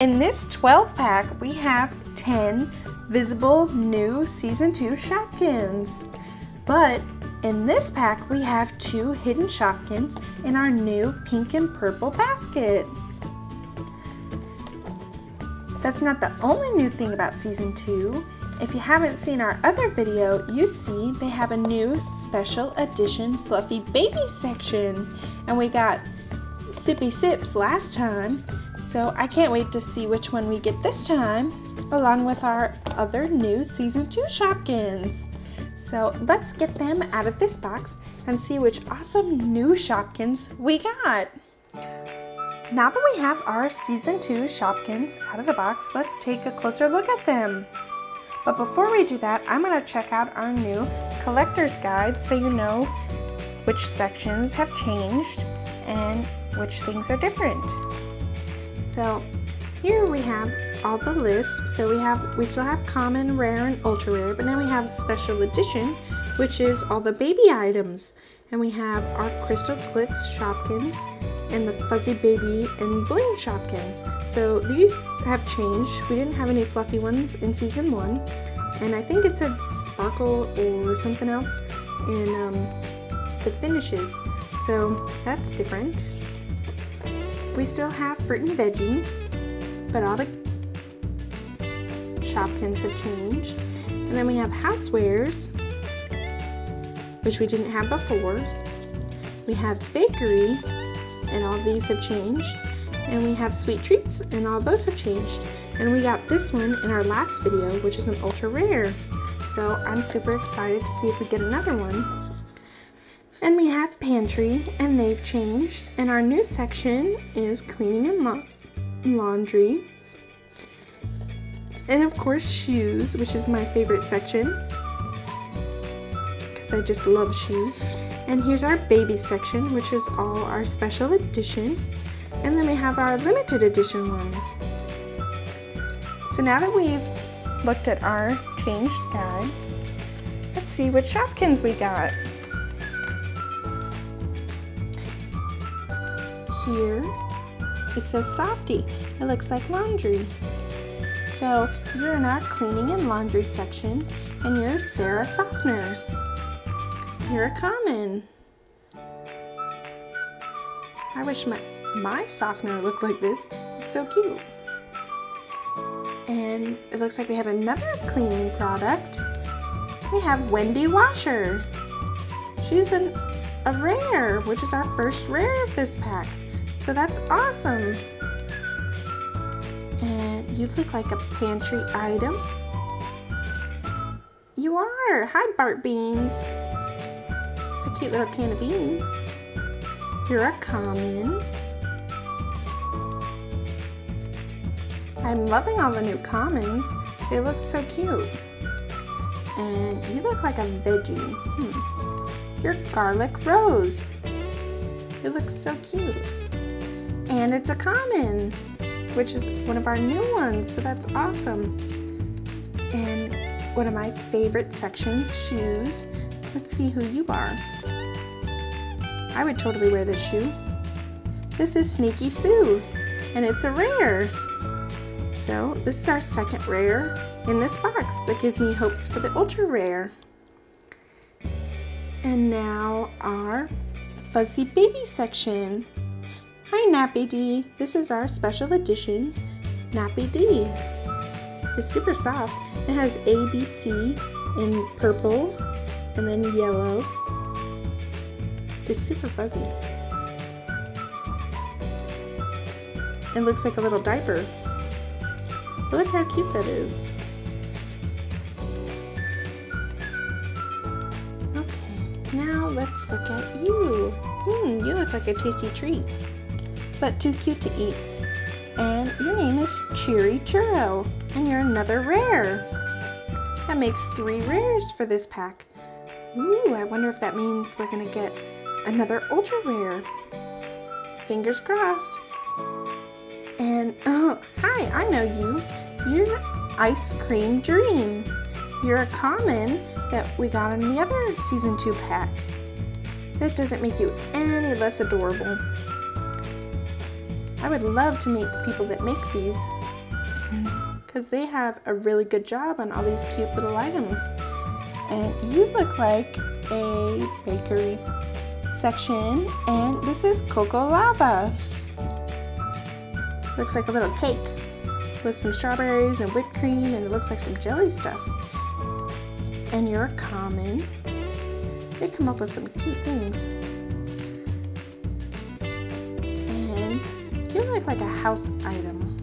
In this 12 pack, we have 10 visible new Season 2 Shopkins. But in this pack, we have two hidden Shopkins in our new pink and purple basket. That's not the only new thing about Season 2. If you haven't seen our other video, you see they have a new special edition fluffy baby section. And we got Sippy Sips last time, so I can't wait to see which one we get this time, along with our other new Season 2 Shopkins. So let's get them out of this box and see which awesome new Shopkins we got. Now that we have our Season 2 Shopkins out of the box, let's take a closer look at them. But before we do that, I'm going to check out our new collector's guide so you know which sections have changed and which things are different. So here we have all the list. So we have we still have common, rare, and ultra rare, but now we have special edition, which is all the baby items. And we have our crystal glitz Shopkins and the fuzzy baby and bling Shopkins. So these have changed. We didn't have any fluffy ones in season one, and I think it said sparkle or something else in um, the finishes. So that's different. We still have fruit and veggie, but all the Shopkins have changed. And then we have housewares, which we didn't have before. We have bakery, and all these have changed. And we have sweet treats, and all those have changed. And we got this one in our last video, which is an ultra rare. So I'm super excited to see if we get another one. And we have pantry, and they've changed. And our new section is cleaning and la laundry. And of course shoes, which is my favorite section. Because I just love shoes. And here's our baby section, which is all our special edition. And then we have our limited edition ones. So now that we've looked at our changed guide, let's see what Shopkins we got. Here, it says Softy. It looks like laundry. So you're in our cleaning and laundry section, and you're Sarah Softener. You're a common. I wish my, my softener looked like this. It's so cute. And it looks like we have another cleaning product. We have Wendy Washer. She's an, a rare, which is our first rare of this pack. So that's awesome. And you look like a pantry item. You are. Hi, Bart Beans. It's a cute little can of beans. You're a common. I'm loving all the new commons. They look so cute. And you look like a veggie. Hmm. You're garlic rose. It looks so cute. And it's a common which is one of our new ones, so that's awesome. And one of my favorite sections, shoes. Let's see who you are. I would totally wear this shoe. This is Sneaky Sue, and it's a rare. So this is our second rare in this box. That gives me hopes for the ultra rare. And now our fuzzy baby section. Hi Nappy D, this is our special edition Nappy D. It's super soft. It has ABC in purple and then yellow. It's super fuzzy. It looks like a little diaper. Look how cute that is. Okay, now let's look at you. Hmm, you look like a tasty treat but too cute to eat. And your name is Cheery Churro, and you're another rare. That makes three rares for this pack. Ooh, I wonder if that means we're gonna get another ultra rare. Fingers crossed. And, oh, hi, I know you. You're Ice Cream Dream. You're a common that we got in the other Season 2 pack. That doesn't make you any less adorable. I would love to meet the people that make these. because they have a really good job on all these cute little items. And you look like a bakery section, and this is Coco Lava. Looks like a little cake with some strawberries and whipped cream, and it looks like some jelly stuff. And you're a common. They come up with some cute things. Like a house item.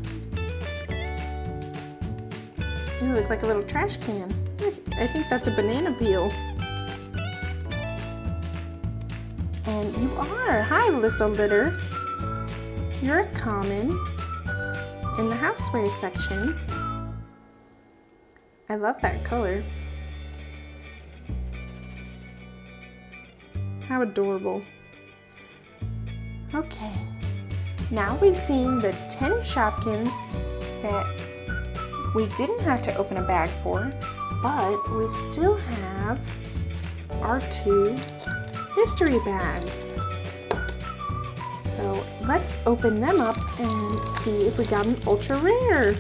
You look like a little trash can. I think that's a banana peel. And you are. Hi, Lissa Litter. You're a common in the houseware section. I love that color. How adorable. Okay, now we've seen the 10 Shopkins that we didn't have to open a bag for, but we still have our two mystery bags. So let's open them up and see if we got an ultra rare.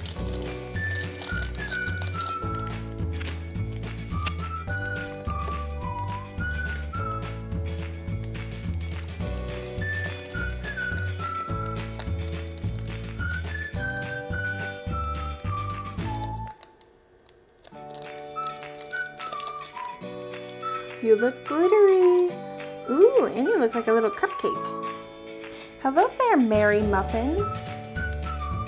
You look glittery. Ooh, and you look like a little cupcake. Hello there, Mary Muffin.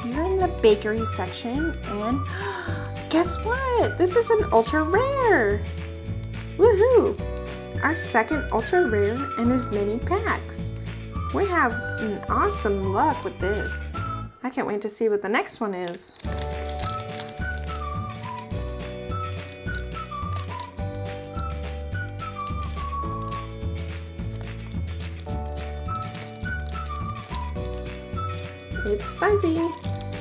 You're in the bakery section, and guess what? This is an ultra rare. Woohoo! Our second ultra rare in as many packs. We have an awesome luck with this. I can't wait to see what the next one is. Fuzzy.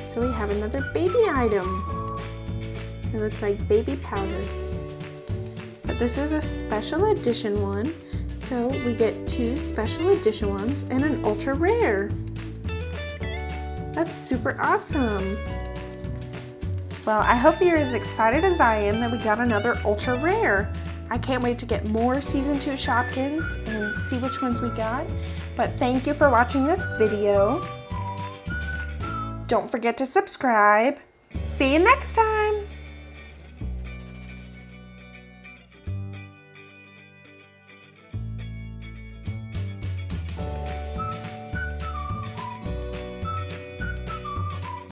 So we have another baby item. It looks like baby powder. But this is a special edition one. So we get two special edition ones and an ultra rare. That's super awesome. Well, I hope you're as excited as I am that we got another ultra rare. I can't wait to get more season two Shopkins and see which ones we got. But thank you for watching this video. Don't forget to subscribe. See you next time.